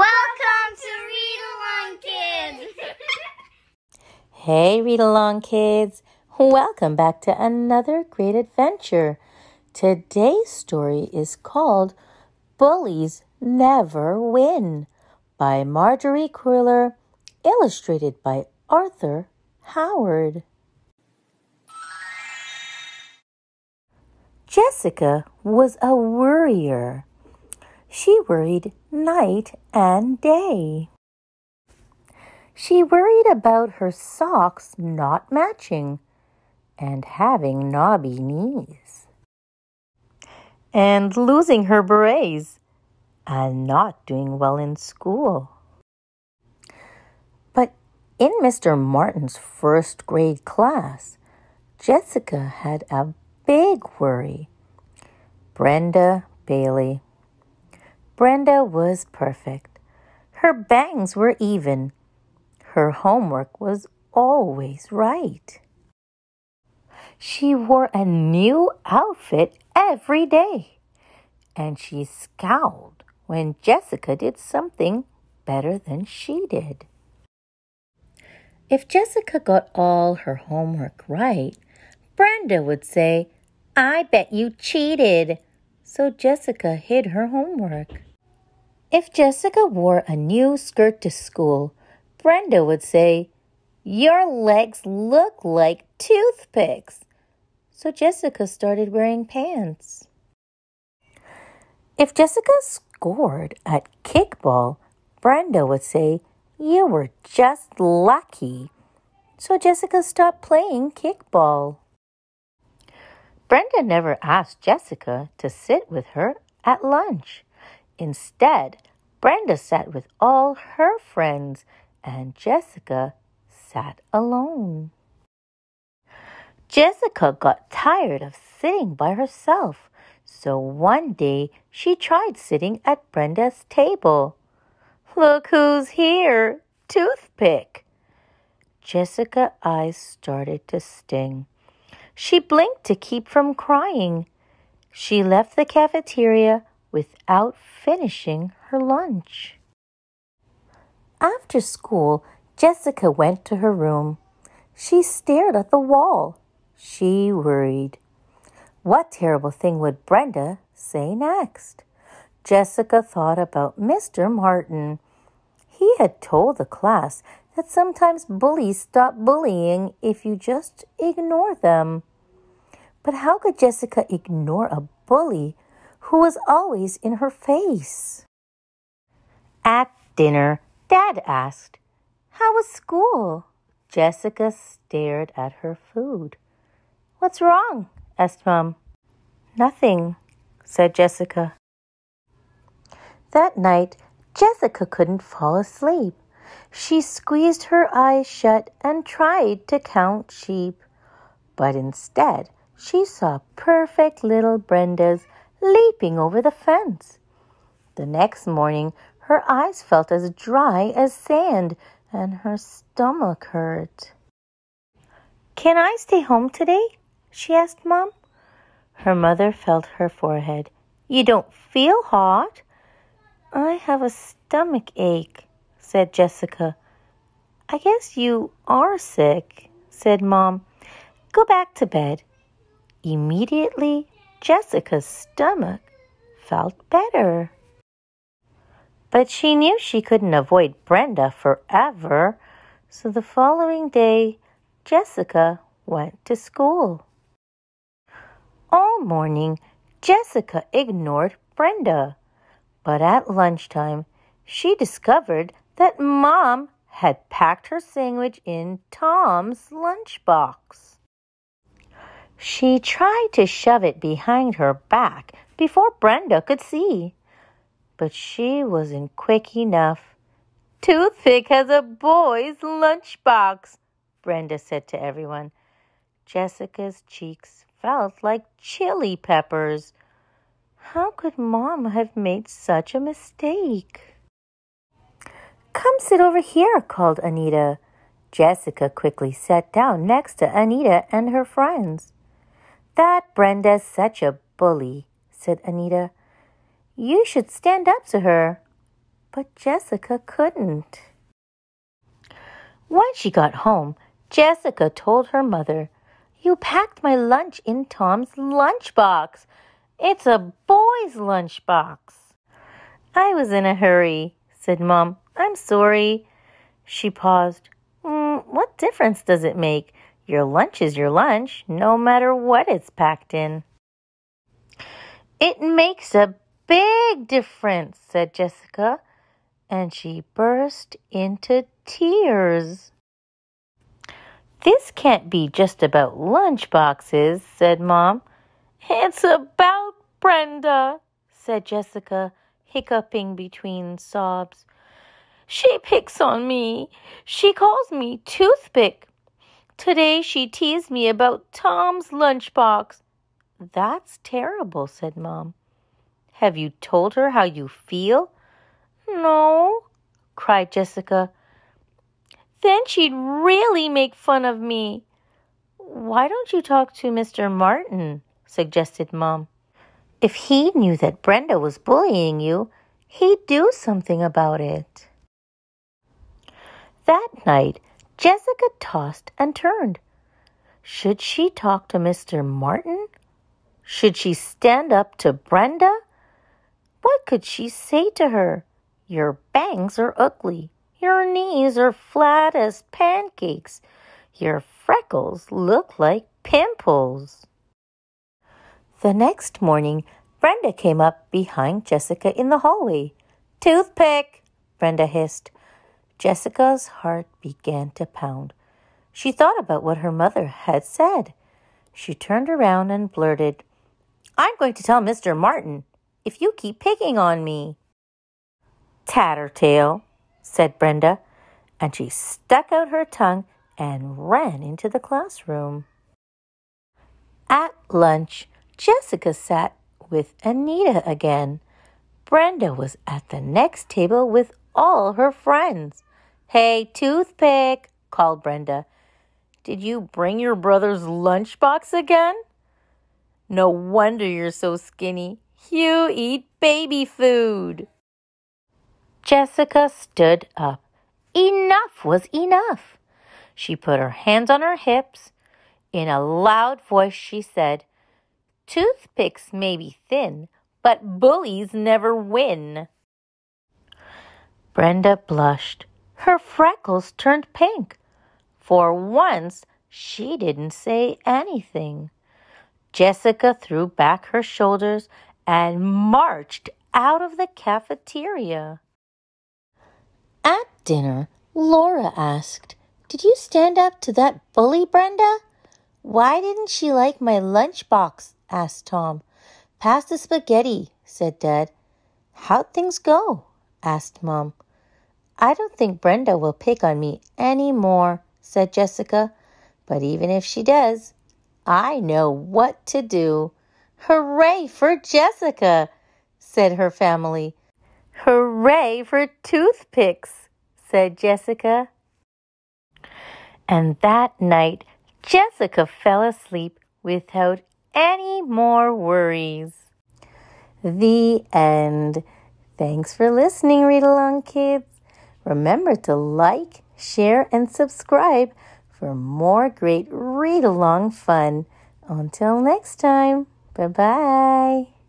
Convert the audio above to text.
Welcome to Read Along Kids. Hey, read along, kids. Welcome back to another great adventure. Today's story is called Bullies Never Win by Margery Cuyler, illustrated by Arthur Howard. Jessica was a worrier. She worried night and day. She worried about her socks not matching and having knobby knees, and losing her berets and not doing well in school. But in Mr. Martin's first grade class, Jessica had a big worry. Brenda Bailey Brenda was perfect. Her bangs were even. Her homework was always right. She wore a new outfit every day, and she scowled when Jessica did something better than she did. If Jessica got all her homework right, Brenda would say, I bet you cheated. So Jessica hid her homework. If Jessica wore a new skirt to school, Brenda would say, Your legs look like toothpicks. So Jessica started wearing pants. If Jessica scored at kickball, Brenda would say, You were just lucky. So Jessica stopped playing kickball. Brenda never asked Jessica to sit with her at lunch. Instead, Brenda sat with all her friends and Jessica sat alone. Jessica got tired of sitting by herself, so one day she tried sitting at Brenda's table. Look who's here! Toothpick! Jessica's eyes started to sting. She blinked to keep from crying. She left the cafeteria without finishing her lunch. After school, Jessica went to her room. She stared at the wall. She worried. What terrible thing would Brenda say next? Jessica thought about Mr. Martin. He had told the class that sometimes bullies stop bullying if you just ignore them. But how could Jessica ignore a bully who was always in her face. At dinner, Dad asked, How was school? Jessica stared at her food. What's wrong? asked Mom. Nothing, said Jessica. That night, Jessica couldn't fall asleep. She squeezed her eyes shut and tried to count sheep. But instead, she saw perfect little Brendas leaping over the fence. The next morning, her eyes felt as dry as sand and her stomach hurt. Can I stay home today? she asked Mom. Her mother felt her forehead. You don't feel hot? I have a stomach ache, said Jessica. I guess you are sick, said Mom. Go back to bed. Immediately, Jessica's stomach felt better. But she knew she couldn't avoid Brenda forever, so the following day, Jessica went to school. All morning, Jessica ignored Brenda, but at lunchtime, she discovered that Mom had packed her sandwich in Tom's lunchbox. She tried to shove it behind her back before Brenda could see, but she wasn't quick enough. Toothpick has a boy's lunchbox, Brenda said to everyone. Jessica's cheeks felt like chili peppers. How could Mom have made such a mistake? Come sit over here, called Anita. Jessica quickly sat down next to Anita and her friends. That Brenda's such a bully, said Anita. You should stand up to her. but Jessica couldn't. When she got home, Jessica told her mother, You packed my lunch in Tom's lunchbox. It's a boy's lunchbox. I was in a hurry, said Mom. I'm sorry. She paused. Mm, what difference does it make? Your lunch is your lunch, no matter what it's packed in. It makes a big difference, said Jessica, and she burst into tears. This can't be just about lunch boxes, said Mom. It's about Brenda, said Jessica, hiccuping between sobs. She picks on me. She calls me Toothpick. Today she teased me about Tom's lunchbox. That's terrible, said Mom. Have you told her how you feel? No, cried Jessica. Then she'd really make fun of me. Why don't you talk to Mr. Martin? suggested Mom. If he knew that Brenda was bullying you, he'd do something about it. That night, Jessica tossed and turned. Should she talk to Mr. Martin? Should she stand up to Brenda? What could she say to her? Your bangs are ugly. Your knees are flat as pancakes. Your freckles look like pimples. The next morning, Brenda came up behind Jessica in the hallway. Toothpick, Brenda hissed. Jessica's heart began to pound. She thought about what her mother had said. She turned around and blurted, I'm going to tell Mr. Martin if you keep picking on me. Tattertail, said Brenda, and she stuck out her tongue and ran into the classroom. At lunch, Jessica sat with Anita again. Brenda was at the next table with all her friends. Hey, toothpick, called Brenda. Did you bring your brother's lunchbox again? No wonder you're so skinny. You eat baby food. Jessica stood up. Enough was enough. She put her hands on her hips. In a loud voice, she said, Toothpicks may be thin, but bullies never win. Brenda blushed. Her freckles turned pink. For once, she didn't say anything. Jessica threw back her shoulders and marched out of the cafeteria. At dinner, Laura asked, Did you stand up to that bully, Brenda? Why didn't she like my lunchbox? asked Tom. Pass the spaghetti, said Dad. How'd things go? asked Mom. I don't think Brenda will pick on me any more, said Jessica. But even if she does, I know what to do. Hooray for Jessica, said her family. Hooray for toothpicks, said Jessica. And that night, Jessica fell asleep without any more worries. The end. Thanks for listening, Read Along Kids. Remember to like, share, and subscribe for more great read along fun. Until next time, bye bye.